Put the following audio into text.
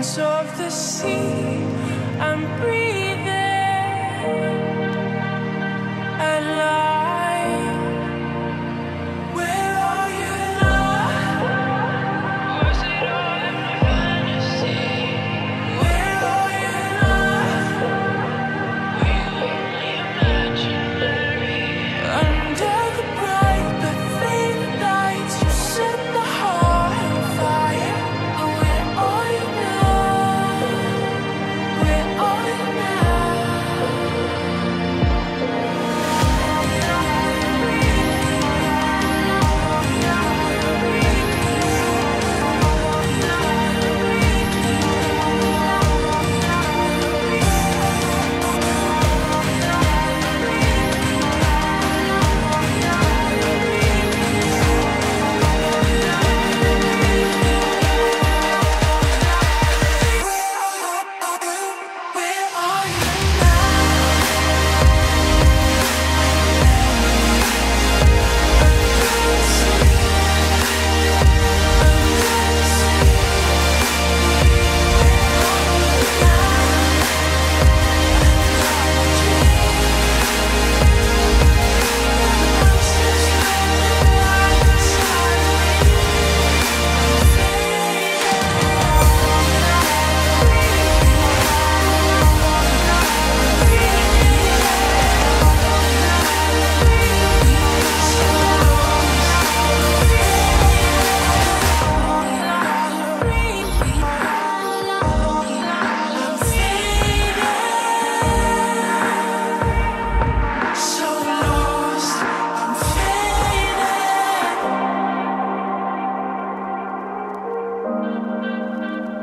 of the sea I'm breathing. Música